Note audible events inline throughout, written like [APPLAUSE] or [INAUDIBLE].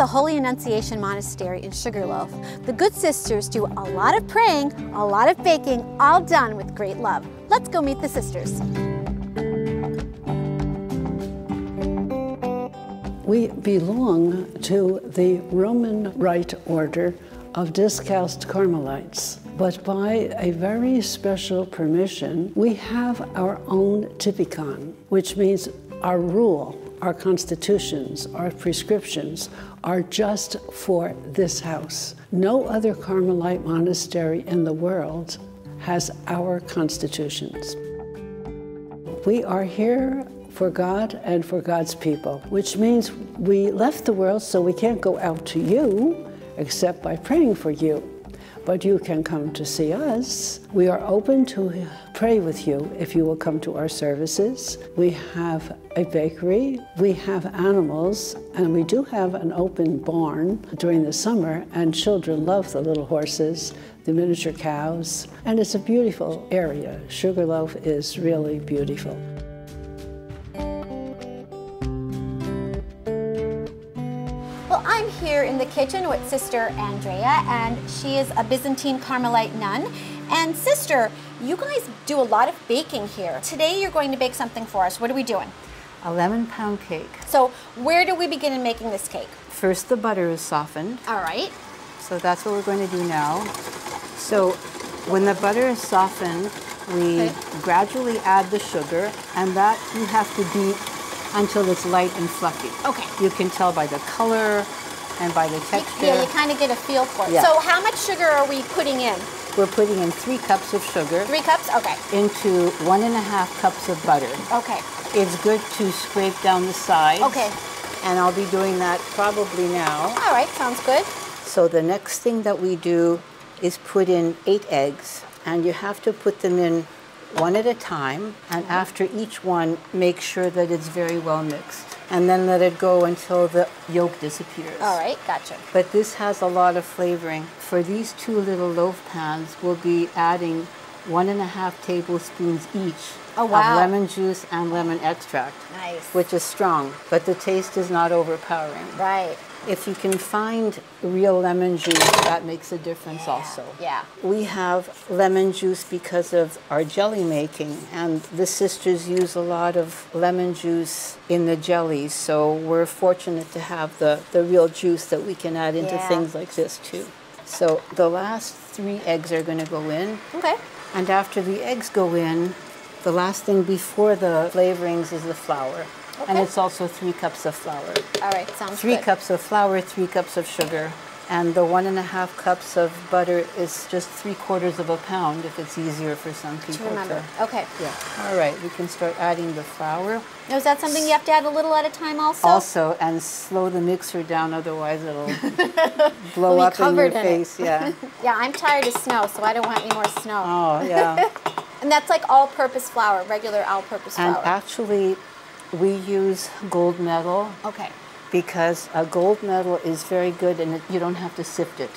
the Holy Annunciation Monastery in Sugarloaf. The good sisters do a lot of praying, a lot of baking, all done with great love. Let's go meet the sisters. We belong to the Roman Rite Order of Discalced Carmelites. But by a very special permission, we have our own typicon, which means our rule, our constitutions, our prescriptions are just for this house. No other Carmelite monastery in the world has our constitutions. We are here for God and for God's people, which means we left the world so we can't go out to you except by praying for you. But you can come to see us. We are open to pray with you if you will come to our services. We have a bakery, we have animals, and we do have an open barn during the summer, and children love the little horses, the miniature cows, and it's a beautiful area. Sugarloaf is really beautiful. Here in the kitchen with Sister Andrea, and she is a Byzantine Carmelite nun. And Sister, you guys do a lot of baking here. Today you're going to bake something for us. What are we doing? A lemon pound cake. So where do we begin in making this cake? First the butter is softened. All right. So that's what we're going to do now. So when the butter is softened, we okay. gradually add the sugar, and that you have to beat until it's light and fluffy. Okay. You can tell by the color, and by the texture. Yeah, you kind of get a feel for it. Yeah. So how much sugar are we putting in? We're putting in three cups of sugar. Three cups? Okay. Into one and a half cups of butter. Okay. It's good to scrape down the sides. Okay. And I'll be doing that probably now. All right, sounds good. So the next thing that we do is put in eight eggs. And you have to put them in one at a time. And mm-hmm. after each one, make sure that it's very well mixed and then let it go until the yolk disappears. All right, gotcha. But this has a lot of flavoring. For these two little loaf pans, we'll be adding one and a half tablespoons each oh, wow. of lemon juice and lemon extract. Nice. Which is strong, but the taste is not overpowering. Right. If you can find real lemon juice, that makes a difference yeah. also. Yeah. We have lemon juice because of our jelly making, and the sisters use a lot of lemon juice in the jellies, so we're fortunate to have the, the real juice that we can add into yeah. things like this too. So the last three eggs are going to go in. Okay. And after the eggs go in, the last thing before the flavorings is the flour. Okay. And it's also three cups of flour. All right, sounds three good. cups of flour, three cups of sugar. And the one and a half cups of butter is just three quarters of a pound if it's easier for some people to remember. To, okay. Yeah. All right, we can start adding the flour. Now, is that something you have to add a little at a time also? Also, and slow the mixer down, otherwise it'll [LAUGHS] blow we'll up in your in face. It. Yeah. [LAUGHS] yeah, I'm tired of snow, so I don't want any more snow. Oh, yeah. [LAUGHS] and that's like all-purpose flour, regular all-purpose flour. And actually, we use gold medal. Okay. Because a gold medal is very good and it, you don't have to sift it.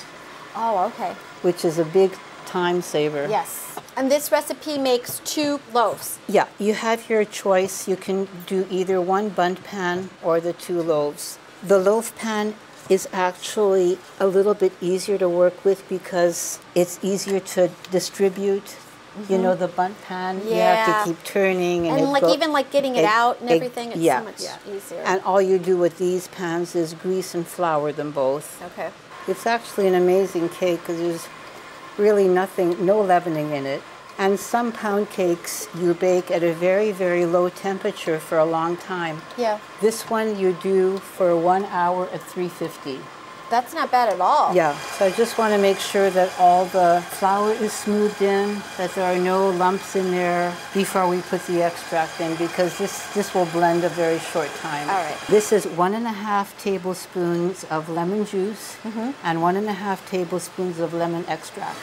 Oh, okay. Which is a big time saver. Yes. And this recipe makes two loaves. Yeah, you have your choice. You can do either one bundt pan or the two loaves. The loaf pan is actually a little bit easier to work with because it's easier to distribute Mm-hmm. You know the bundt pan. Yeah. You have to keep turning and, and like go, even like getting it, it out and everything. It's yeah, so much yeah. easier. And all you do with these pans is grease and flour them both. Okay. It's actually an amazing cake because there's really nothing, no leavening in it. And some pound cakes you bake at a very, very low temperature for a long time. Yeah. This one you do for one hour at 350. That's not bad at all. Yeah, so I just want to make sure that all the flour is smoothed in, that there are no lumps in there before we put the extract in because this, this will blend a very short time. All right. This is one and a half tablespoons of lemon juice mm -hmm. and one and a half tablespoons of lemon extract.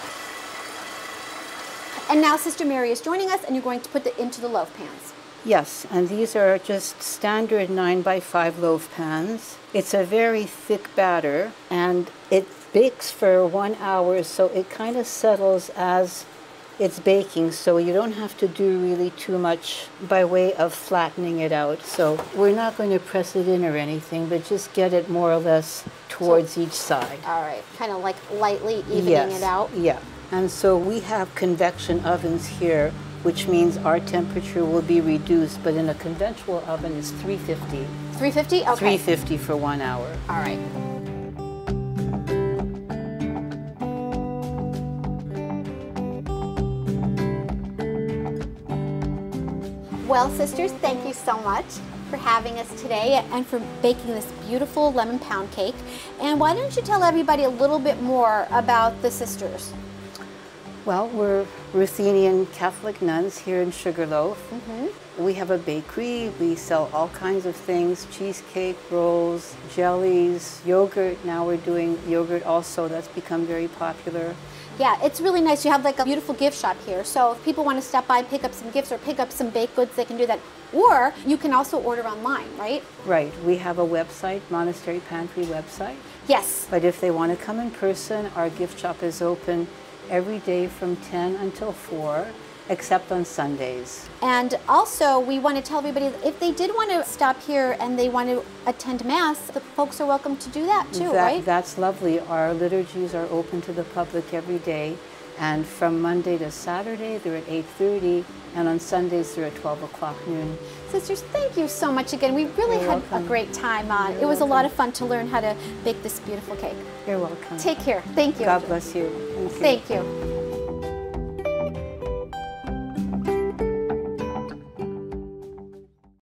And now Sister Mary is joining us and you're going to put it into the loaf pans. Yes, and these are just standard 9 by 5 loaf pans. It's a very thick batter and it bakes for one hour so it kind of settles as it's baking so you don't have to do really too much by way of flattening it out. So we're not going to press it in or anything but just get it more or less towards each side. All right, kind of like lightly evening yes. it out. Yeah. And so we have convection ovens here, which means our temperature will be reduced, but in a conventional oven it's 350. 350? Okay. 350 for one hour. All right. Well, sisters, thank you so much for having us today and for baking this beautiful lemon pound cake. And why don't you tell everybody a little bit more about the sisters? Well, we're Ruthenian Catholic nuns here in Sugarloaf. Mm-hmm. We have a bakery. We sell all kinds of things cheesecake, rolls, jellies, yogurt. Now we're doing yogurt also, that's become very popular. Yeah, it's really nice. You have like a beautiful gift shop here. So if people want to stop by, and pick up some gifts or pick up some baked goods, they can do that. Or you can also order online, right? Right, we have a website, Monastery Pantry website. Yes. But if they want to come in person, our gift shop is open every day from 10 until 4, except on Sundays. And also, we want to tell everybody if they did want to stop here and they want to attend Mass, the folks are welcome to do that too, That- right? That's lovely. Our liturgies are open to the public every day. And from Monday to Saturday, they're at 8.30, and on Sundays, they're at 12 o'clock noon. Sisters, thank you so much again. We really You're had welcome. a great time. Uh, it was a lot of fun to learn how to bake this beautiful cake. You're welcome. Take care. Thank you. God bless you. Thank you. Thank you.